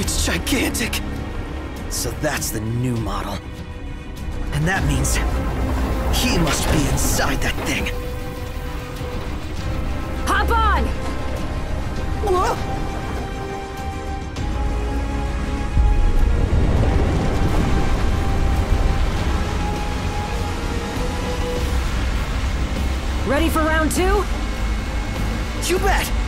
It's gigantic. So that's the new model. And that means he must be inside that thing. Hop on! Whoa! Ready for round two? You bet!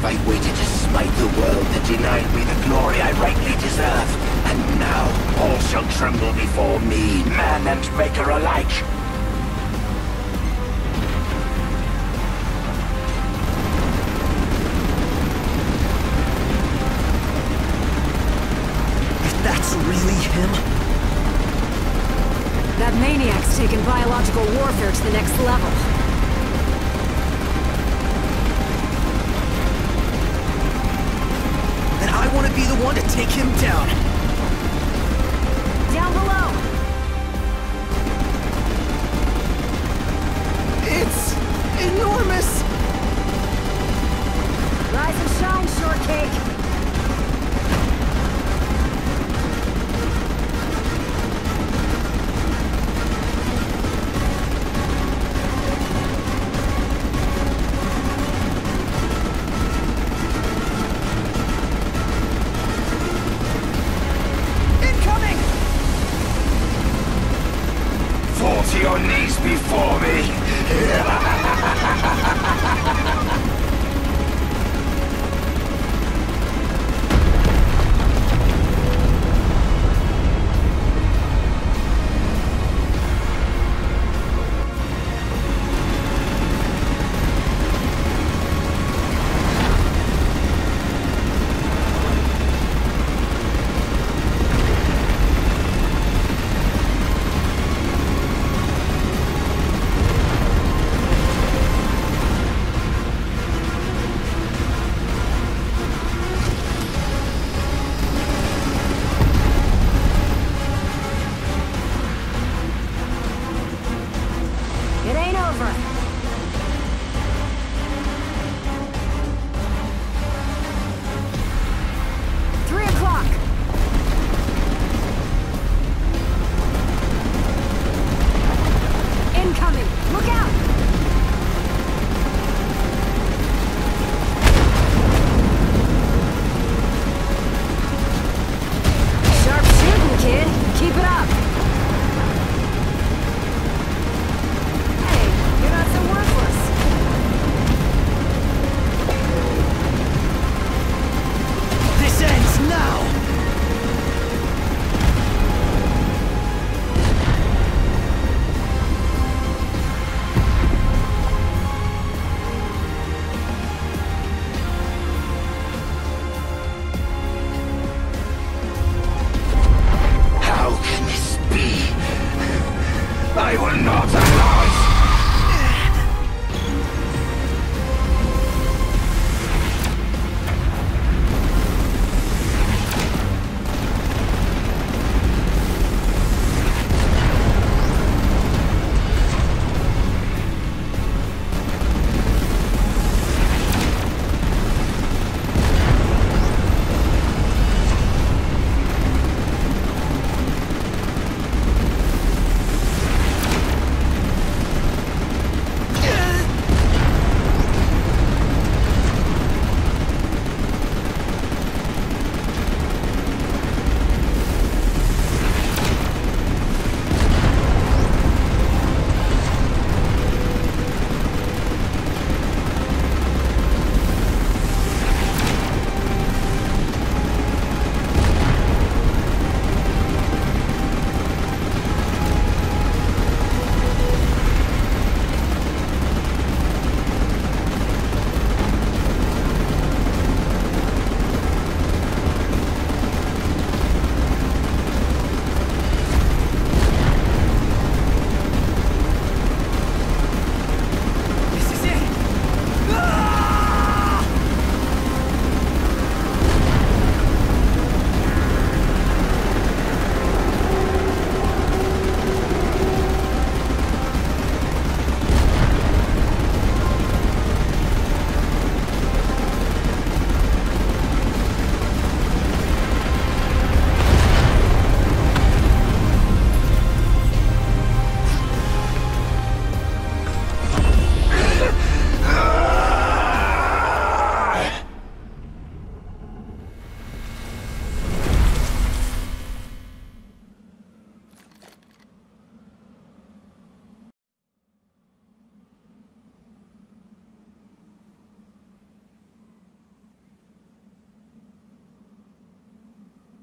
Have I waited to smite the world that denied me the glory I rightly deserve. And now all shall tremble before me, man and maker alike. If that's really him, That maniac's taken biological warfare to the next level. Want to take him. Down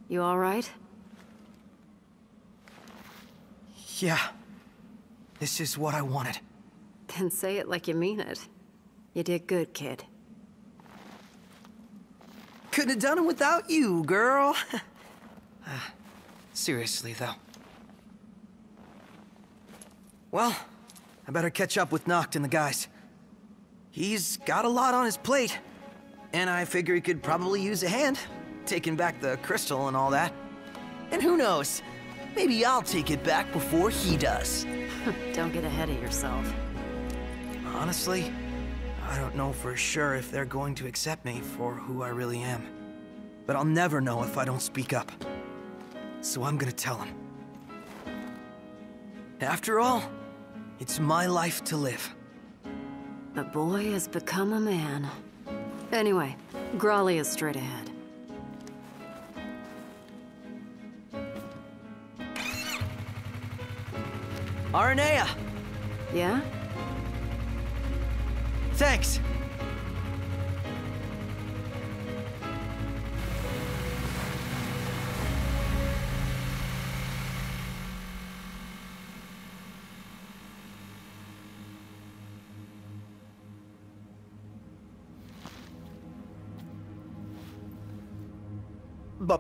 You alright? Yeah. This is what I wanted. Then say it like you mean it. You did good, kid. Couldn't have done it without you, girl. Ah, seriously, though. Well, I better catch up with Noct and the guys. He's got a lot on his plate. And I figure he could probably use a hand, taking back the crystal and all that. And who knows, maybe I'll take it back before he does. Don't get ahead of yourself. Honestly, I don't know for sure if they're going to accept me for who I really am. But I'll never know if I don't speak up. So I'm gonna tell them. After all, it's my life to live. The boy has become a man. Anyway, Gralea is straight ahead. Aranea! Yeah? Thanks! Ba